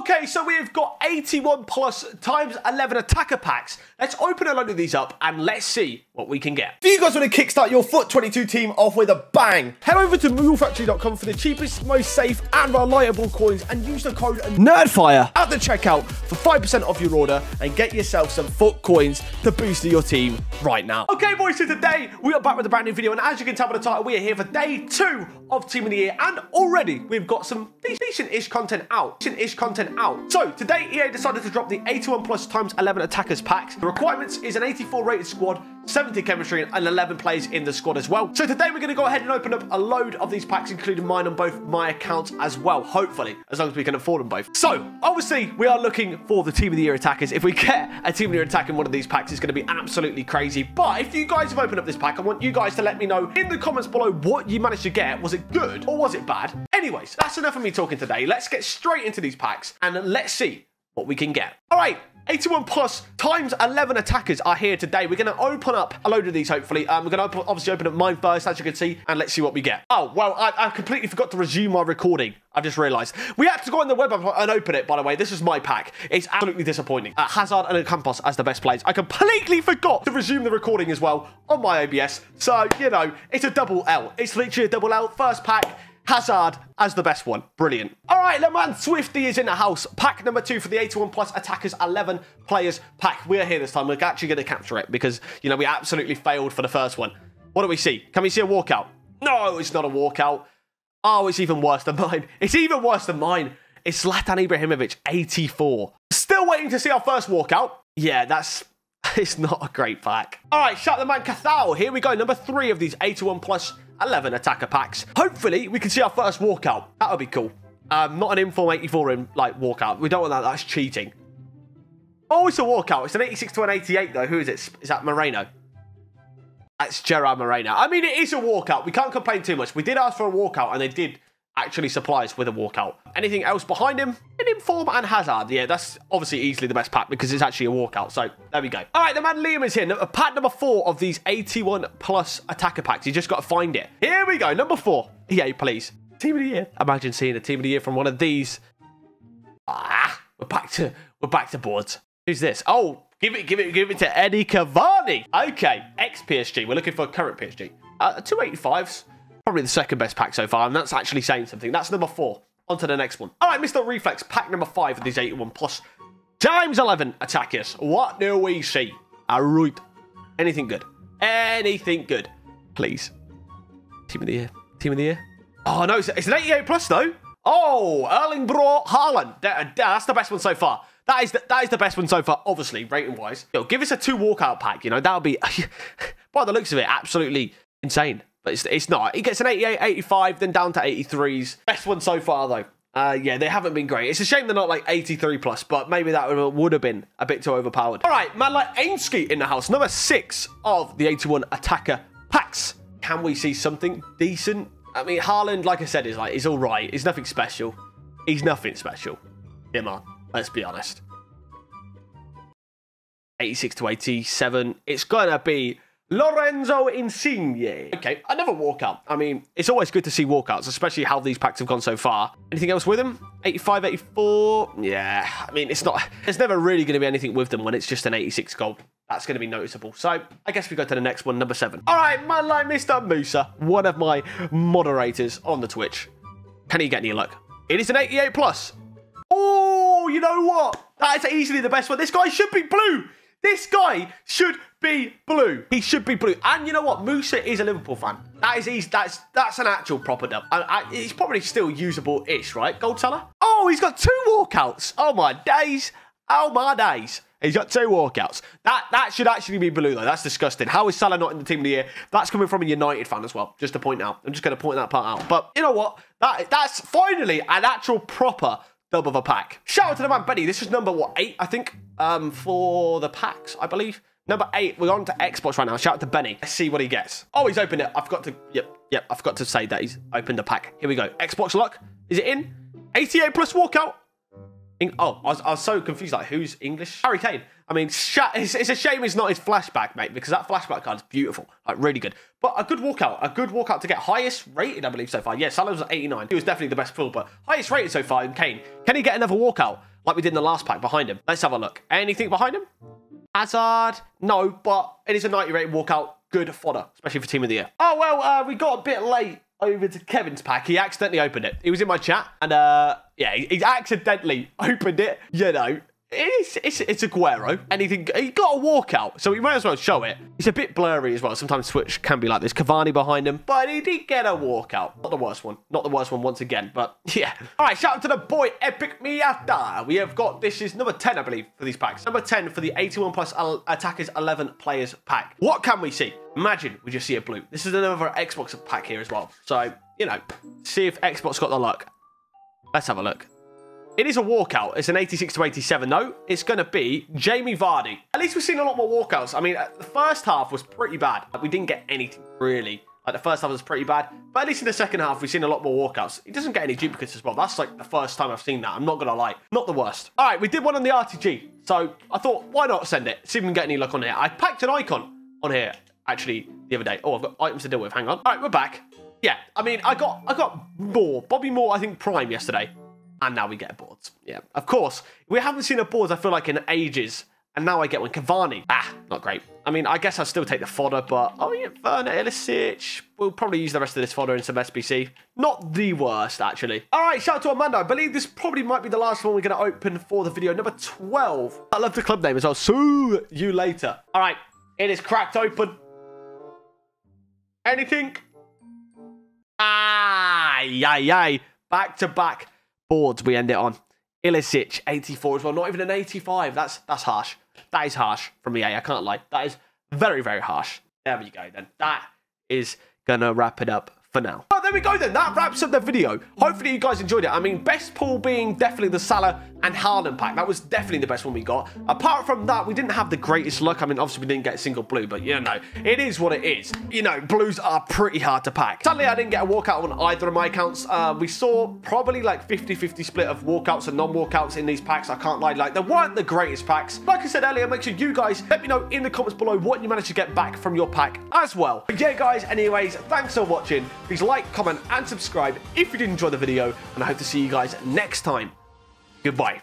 Okay, so we've got 81 plus times 11 attacker packs. Let's open a load of these up and let's see what we can get. Do you guys want to kickstart your FUT 22 team off with a bang? Head over to MuleFactory.com for the cheapest, most safe and reliable coins and use the code NERDFIRE at the checkout for 5% off your order and get yourself some FUT coins to boost your team right now. Okay, boys, so today we are back with a brand new video and as you can tell by the title, we are here for day two of Team of the Year and already we've got some decent-ish content out. Decent-ish content out. So today EA decided to drop the 81 plus times 11 attackers packs. The requirements is an 84 rated squad, 70 chemistry, and 11 players in the squad as well. So today we're going to go ahead and open up a load of these packs, including mine on both my accounts as well, hopefully, as long as we can afford them both. So, obviously, we are looking for the Team of the Year attackers. If we get a Team of the Year attack in one of these packs, it's going to be absolutely crazy. But if you guys have opened up this pack, I want you guys to let me know in the comments below what you managed to get. Was it good or was it bad? Anyways, that's enough of me talking today. Let's get straight into these packs and let's see what we can get. All right, 81 plus times 11 attackers are here today. We're going to open up a load of these, hopefully. Um, we're going to obviously open up mine first, as you can see, and let's see what we get. Oh, well, I, I completely forgot to resume my recording. I've just realised. We had to go on the web and open it, by the way. This is my pack. It's absolutely disappointing. Uh, Hazard and Campos as the best players. I completely forgot to resume the recording as well on my OBS. So, you know, it's a double L. It's literally a double L. First pack, Hazard as the best one. Brilliant. All right, Le Man Swifty is in the house. Pack number two for the 81 plus attackers 11 players pack. We're here this time. We're actually going to capture it because, you know, we absolutely failed for the first one. What do we see? Can we see a walkout? No, it's not a walkout. Oh, it's even worse than mine. It's even worse than mine. It's Zlatan Ibrahimovic, 84. Still waiting to see our first walkout. Yeah, that's it's not a great pack. All right, shut the man Cathal. Here we go. Number three of these 81 plus 11 attacker packs. Hopefully, we can see our first walkout. That would be cool. Um, not an inform 84 in like walkout. We don't want that. That's cheating. Oh, it's a walkout. It's an 86 to an 88 though. Who is it? Is that Moreno? That's Gerard Moreno. I mean, it is a walkout. We can't complain too much. We did ask for a walkout, and they did actually supply us with a walkout. Anything else behind him? An Inform and Hazard. Yeah, that's obviously easily the best pack because it's actually a walkout. So there we go. All right, the man Liam is here. Pack number four of these 81 plus attacker packs. You just got to find it. Here we go. Number four. Yeah, please. Team of the year. Imagine seeing a team of the year from one of these. Ah, we're back to we're back to boards. Who's this? Oh, give it, give it, give it to Eddie Cavani. Okay, ex PSG. We're looking for current PSG. Uh, 285s probably the second best pack so far, and that's actually saying something. That's number four. On to the next one. All right, Mr. Reflex, pack number five of these 81 plus times 11 attackers. What do we see? All right. Anything good? Anything good? Please. Team of the year. Team of the year. Oh, no, it's, it's an 88 plus, though. Oh, Erling Braut Haaland. That, uh, that's the best one so far. That is the, that is the best one so far, obviously, rating-wise. Yo, give us a two walkout pack, you know, that would be, by the looks of it, absolutely insane. But it's, it's not. He gets an 88, 85, then down to 83s. Best one so far, though. Uh, yeah, they haven't been great. It's a shame they're not like 83 plus, but maybe that would have been a bit too overpowered. All right, man like Ainski in the house. Number six of the 81 attacker packs. Can we see something decent? I mean, Haaland, like I said, is like, he's all right. He's nothing special. He's nothing special. Yeah, man. Let's be honest. 86 to 87. It's going to be Lorenzo Insigne. Okay, another walkout. I mean, it's always good to see walkouts, especially how these packs have gone so far. Anything else with him? 85, 84? Yeah, I mean, it's not... There's never really going to be anything with them when it's just an 86 gold. That's going to be noticeable. So, I guess we go to the next one, number seven. All right, man like Mr. Musa, one of my moderators on the Twitch. Can he get any luck? It is an 88 plus. Oh, you know what? That is easily the best one. This guy should be blue. This guy should be blue. He should be blue. And you know what? Musa is a Liverpool fan. That is he's that's that's an actual proper dub. I, I, he's probably still usable-ish, right? Gold seller. Oh, he's got two walkouts. Oh my days. Oh my days. He's got two walkouts. That that should actually be blue though. That's disgusting. How is Salah not in the team of the year? That's coming from a United fan as well. Just to point out. I'm just going to point that part out. But you know what? That that's finally an actual proper dub of a pack. Shout out to the man Benny. This is number what eight, I think, um, for the packs, I believe. Number eight, we're on to Xbox right now. Shout out to Benny. Let's see what he gets. Oh, he's opened it. I've got to, yep, yep, I've got to say that he's opened a pack. Here we go. Xbox luck. Is it in? 88 plus walkout. Oh, I was, I was so confused. Like, who's English? Harry Kane. I mean, it's, it's, a shame it's not his flashback, mate, because that flashback card is beautiful. Like, really good. But a good walkout. A good walkout to get highest rated, I believe, so far. Yeah, Salah was at 89. He was definitely the best full, but highest rated so far in Kane. Can he get another walkout? like we did in the last pack behind him. Let's have a look. Anything behind him? Hazard? No, but it is a 90 rated walkout. Good fodder, especially for Team of the Year. Oh, well, uh, we got a bit late over to Kevin's pack. He accidentally opened it. He was in my chat, and uh, yeah, he, he accidentally opened it. You know, it's, it's, it's Aguero, and he, he got a walkout, so we might as well show it. It's a bit blurry as well. Sometimes Switch can be like this. Cavani behind him, but he did get a walkout. Not the worst one. Not the worst one once again, but yeah. All right, shout out to the boy Epic Miata. We have got, this is number 10, I believe, for these packs. Number 10 for the 81 plus attackers 11 players pack. What can we see? Imagine we just see a blue. This is another Xbox pack here as well. So, you know, see if Xbox got the luck. Let's have a look. It is a walkout. It's an 86 to 87, though. It's going to be Jamie Vardy. At least we've seen a lot more walkouts. I mean, uh, the first half was pretty bad. We didn't get anything, really. Like, the first half was pretty bad. But at least in the second half, we've seen a lot more walkouts. He doesn't get any duplicates as well. That's, like, the first time I've seen that. I'm not going to lie. Not the worst. All right, we did one on the RTG. So I thought, why not send it? See if we can get any luck on here. I packed an icon on here, actually, the other day. Oh, I've got items to deal with. Hang on. All right, we're back. Yeah, I mean, I got I got more. Bobby Moore, I think, Prime yesterday. And now we get a boards. Yeah, of course. We haven't seen a boards, I feel like, in ages. And now I get one. Cavani. Ah, not great. I mean, I guess I'll still take the fodder, but... Oh, yeah, Werner Ilicic. We'll probably use the rest of this fodder in some SBC. Not the worst, actually. All right, shout out to Amanda. I believe this probably might be the last one we're going to open for the video. Number 12. I love the club name as well. See you later. All right, it is cracked open. Anything? Ah, yay, yay. Back to back boards we end it on. Ilicic, 84 as well. Not even an 85. That's that's harsh. That is harsh from EA. I can't lie. That is very, very harsh. There we go then. That is going to wrap it up for now. But there we go then. That wraps up the video. Hopefully you guys enjoyed it. I mean, best pool being definitely the Salah and Haaland pack. That was definitely the best one we got. Apart from that, we didn't have the greatest luck. I mean, obviously we didn't get a single blue, but you know, it is what it is. You know, blues are pretty hard to pack. Sadly, I didn't get a walkout on either of my accounts. Uh, we saw probably like 50-50 split of walkouts and non-walkouts in these packs. I can't lie. Like, they weren't the greatest packs. Like I said earlier, make sure you guys let me know in the comments below what you managed to get back from your pack as well. But yeah, guys, anyways, thanks for watching. Please like, comment, and subscribe if you did enjoy the video, and I hope to see you guys next time. Goodbye.